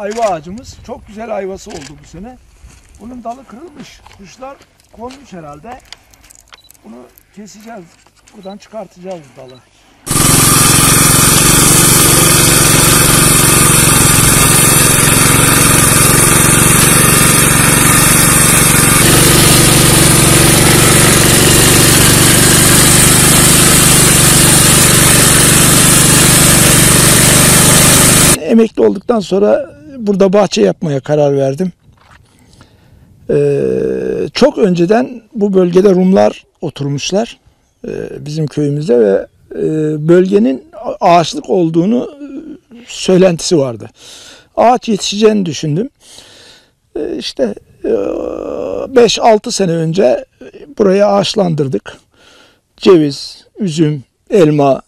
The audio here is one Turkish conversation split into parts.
ayva ağacımız. Çok güzel ayvası oldu bu sene. Bunun dalı kırılmış. Kuşlar konmuş herhalde. Bunu keseceğiz. Buradan çıkartacağız dalı. Emekli olduktan sonra burada bahçe yapmaya karar verdim. Ee, çok önceden bu bölgede Rumlar oturmuşlar e, bizim köyümüzde ve e, bölgenin ağaçlık olduğunu e, söylentisi vardı. Ağaç yetişeceğini düşündüm. E, işte 5-6 sene önce burayı ağaçlandırdık. Ceviz, üzüm, elma,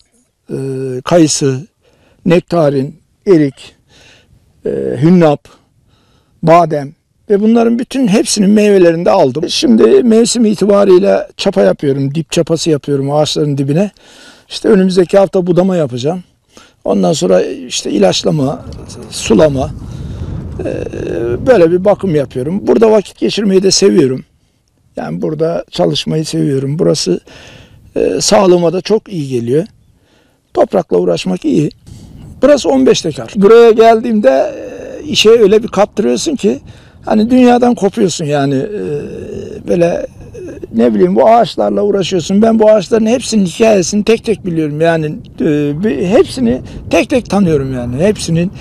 e, kayısı, nektarin, erik, e, hünnap, badem ve bunların bütün hepsinin meyvelerini de aldım. Şimdi mevsim itibariyle çapa yapıyorum, dip çapası yapıyorum ağaçların dibine. İşte önümüzdeki hafta budama yapacağım. Ondan sonra işte ilaçlama, sulama, e, böyle bir bakım yapıyorum. Burada vakit geçirmeyi de seviyorum. Yani burada çalışmayı seviyorum. Burası e, sağlığıma da çok iyi geliyor. Toprakla uğraşmak iyi. Burası 15 dekar. Buraya geldiğimde e, işe öyle bir kaptırıyorsun ki hani dünyadan kopuyorsun yani E, böyle e, ne bileyim bu ağaçlarla uğraşıyorsun. Ben bu ağaçların hepsinin hikayesini tek tek biliyorum. Yani hepsini tek tek tanıyorum yani. Hepsinin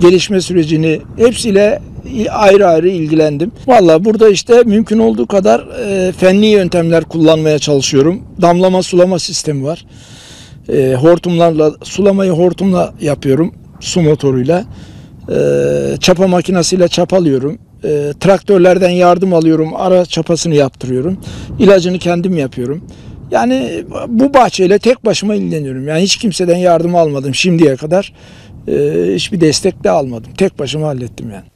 gelişme sürecini hepsiyle ayrı ayrı ilgilendim. Valla burada işte mümkün olduğu kadar e, fenli yöntemler kullanmaya çalışıyorum. Damlama sulama sistemi var. E, hortumlarla sulamayı hortumla yapıyorum su motoruyla. E, çapa makinesiyle çapalıyorum. E, traktörlerden yardım alıyorum. Ara çapasını yaptırıyorum. İlacını kendim yapıyorum. Yani bu bahçeyle tek başıma ilgileniyorum. Yani hiç kimseden yardım almadım şimdiye kadar. E, hiçbir destek de almadım. Tek başıma hallettim yani.